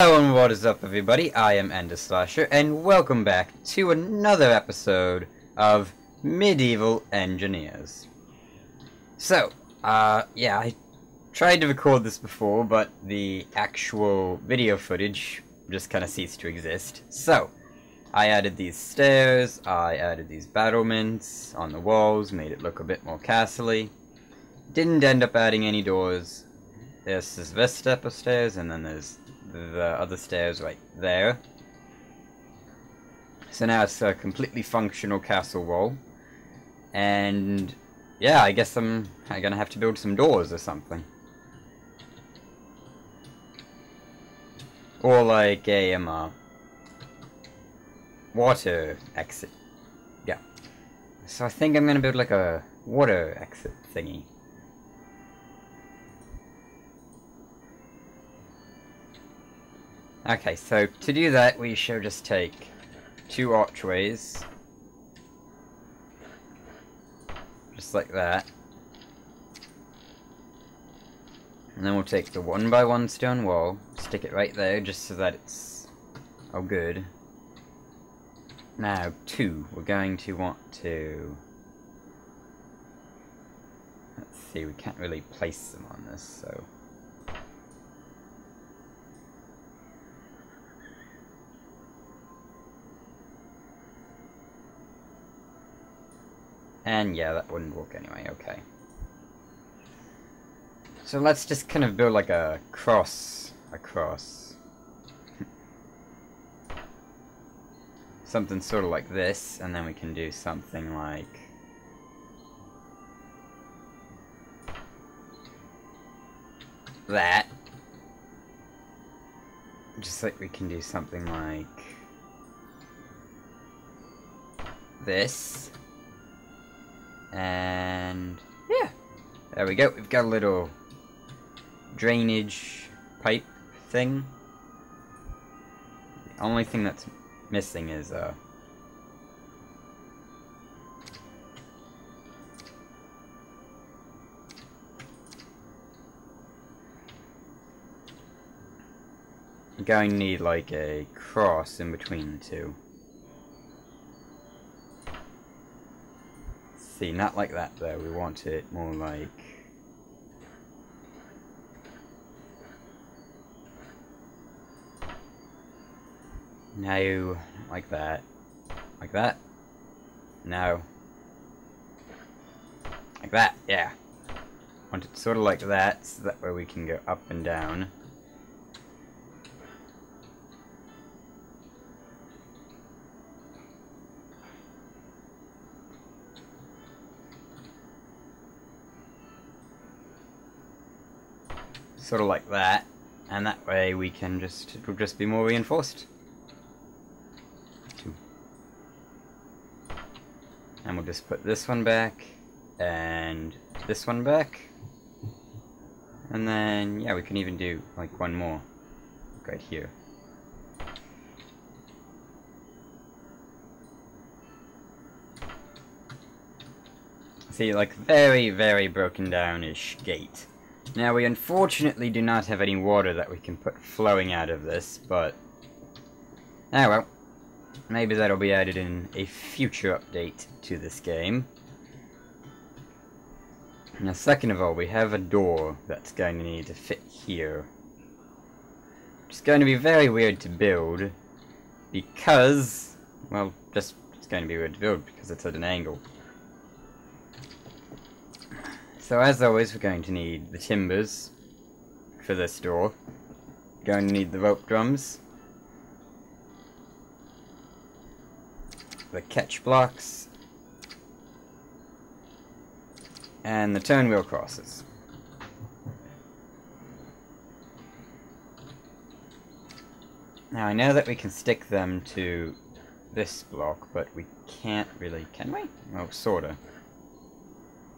Hello and what is up everybody, I am Ender Slasher, and welcome back to another episode of Medieval Engineers. So, uh, yeah, I tried to record this before, but the actual video footage just kind of ceased to exist. So, I added these stairs, I added these battlements on the walls, made it look a bit more castle-y. Didn't end up adding any doors. There's this step of stairs, and then there's the other stairs right there. So now it's a completely functional castle wall. And yeah, I guess I'm, gonna have to build some doors or something. Or like a um, uh, water exit. Yeah. So I think I'm gonna build like a water exit thingy. Okay, so to do that we shall just take two archways. Just like that. And then we'll take the one by one stone wall, stick it right there just so that it's all good. Now, two, we're going to want to... Let's see, we can't really place them on this, so... And yeah, that wouldn't work anyway, okay. So let's just kind of build like a cross across. something sort of like this, and then we can do something like... That. Just like we can do something like... This. And yeah, there we go. We've got a little drainage pipe thing. The only thing that's missing is uh I'm going to need like a cross in between the two. See, not like that though. We want it more like... No, like that. Like that. No. Like that, yeah. Want it sort of like that, so that way we can go up and down. Sort of like that, and that way we can just, it will just be more reinforced. And we'll just put this one back, and this one back, and then, yeah, we can even do, like, one more, right here. See, like, very, very broken down-ish gate. Now, we unfortunately do not have any water that we can put flowing out of this, but... Ah well. Maybe that'll be added in a future update to this game. Now, second of all, we have a door that's going to need to fit here. It's going to be very weird to build, because... Well, just, it's going to be weird to build because it's at an angle. So as always, we're going to need the timbers for this door. We're going to need the rope drums. The catch blocks. And the turn wheel crosses. Now I know that we can stick them to this block, but we can't really, can we? Oh, sorta.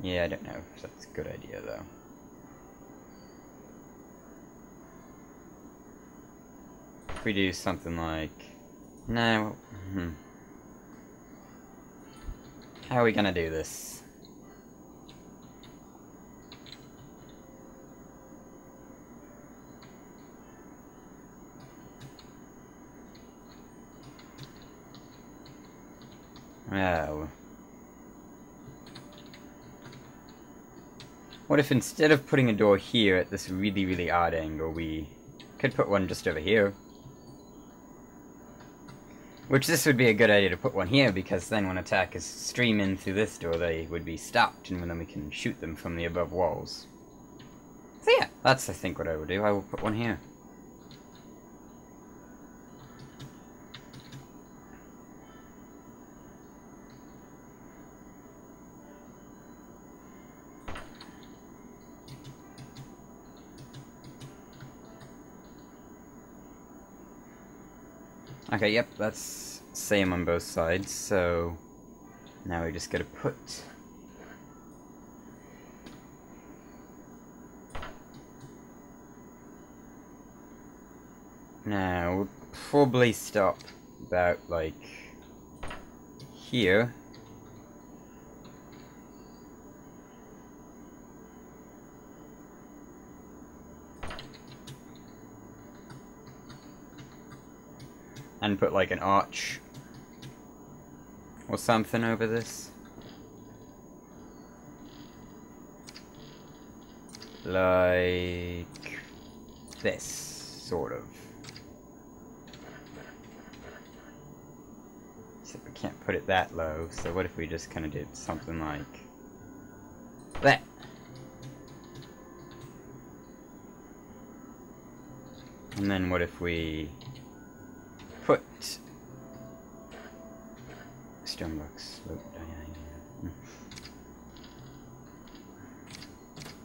Yeah, I don't know if that's a good idea, though. If we do something like... No, hmm. How are we gonna do this? Well... What if instead of putting a door here at this really, really odd angle, we could put one just over here? Which this would be a good idea to put one here, because then when attackers stream in through this door, they would be stopped, and then we can shoot them from the above walls. So yeah, that's I think what I would do. I will put one here. Okay, yep, that's same on both sides, so now we just gotta put Now, we'll probably stop about, like, here. And put like an arch or something over this. Like this, sort of. Except we can't put it that low, so what if we just kind of did something like that? And then what if we put stone blocks. Hmm.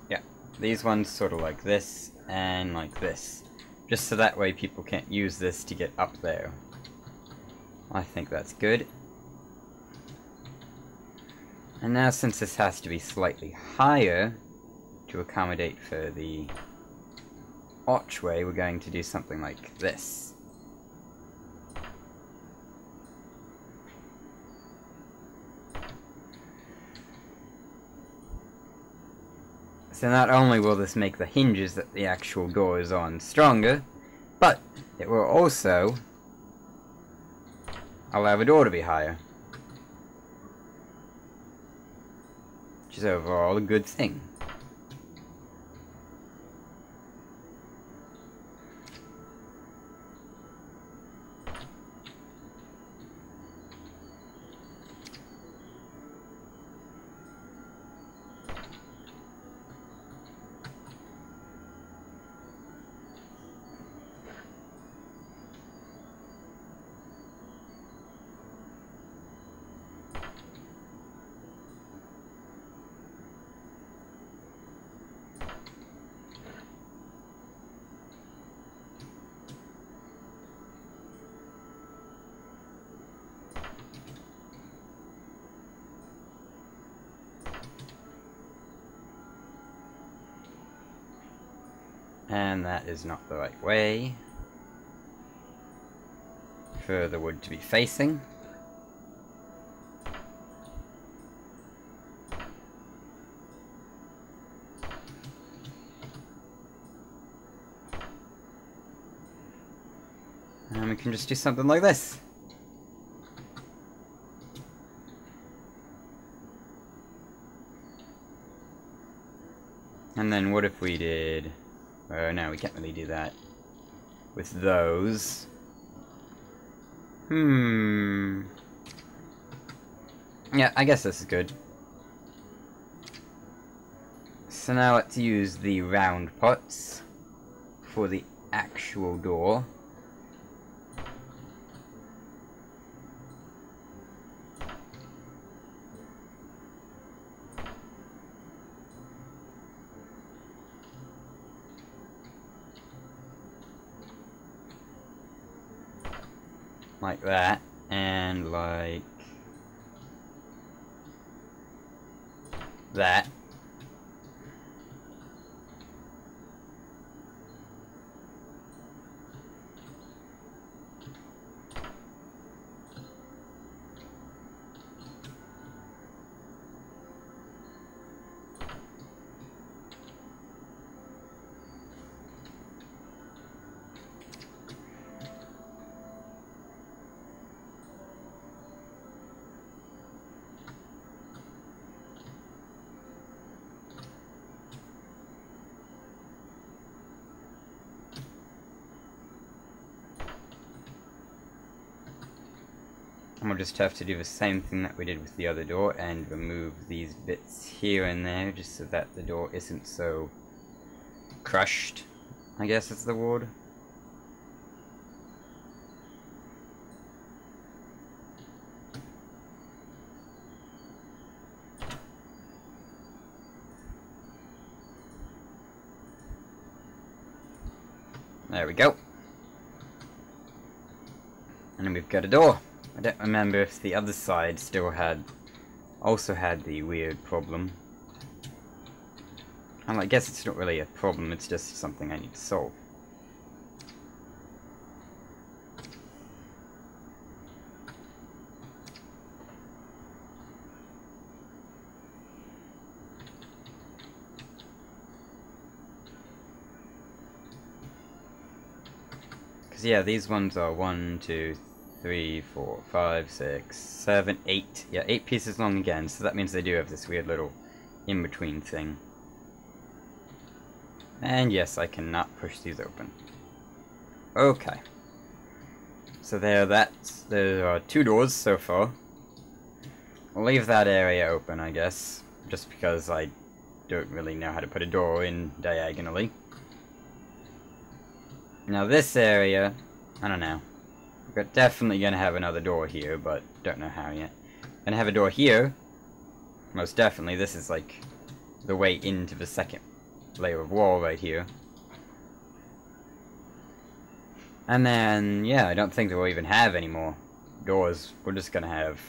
Yeah, these ones sort of like this and like this. Just so that way people can't use this to get up there. I think that's good. And now since this has to be slightly higher to accommodate for the archway, we're going to do something like this. So not only will this make the hinges that the actual door is on stronger, but it will also allow the door to be higher. Which is overall a good thing. And that is not the right way for the wood to be facing. And we can just do something like this. And then what if we did... Oh, no, we can't really do that. With those. Hmm. Yeah, I guess this is good. So now let's use the round pots for the actual door. Like that, and like that. And we'll just have to do the same thing that we did with the other door and remove these bits here and there just so that the door isn't so crushed, I guess is the word. There we go. And then we've got a door. I don't remember if the other side still had, also had the weird problem. And I guess it's not really a problem, it's just something I need to solve. Yeah, these ones are one, two, three, four, five, six, seven, eight. Yeah, eight pieces long again, so that means they do have this weird little in-between thing. And yes, I cannot push these open. Okay. So there, that's, there are two doors so far. I'll leave that area open, I guess, just because I don't really know how to put a door in diagonally. Now this area, I don't know. We're definitely gonna have another door here, but don't know how yet. Gonna have a door here. Most definitely, this is like the way into the second layer of wall right here. And then, yeah, I don't think that we'll even have any more doors. We're just gonna have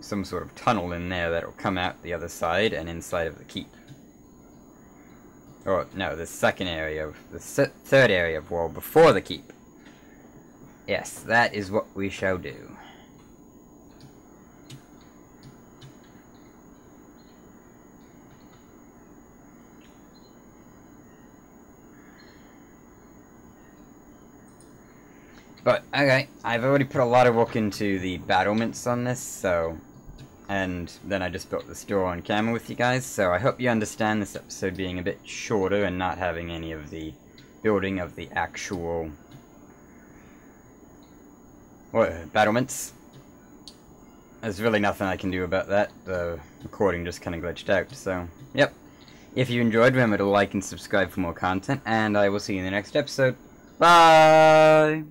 some sort of tunnel in there that'll come out the other side and inside of the keep. Or, no, the second area of, the third area of wall before the keep. Yes, that is what we shall do. But, okay, I've already put a lot of work into the battlements on this, so and then I just built this door on camera with you guys, so I hope you understand this episode being a bit shorter and not having any of the building of the actual what, battlements. There's really nothing I can do about that, the recording just kind of glitched out, so, yep. If you enjoyed, remember to like and subscribe for more content, and I will see you in the next episode. Bye!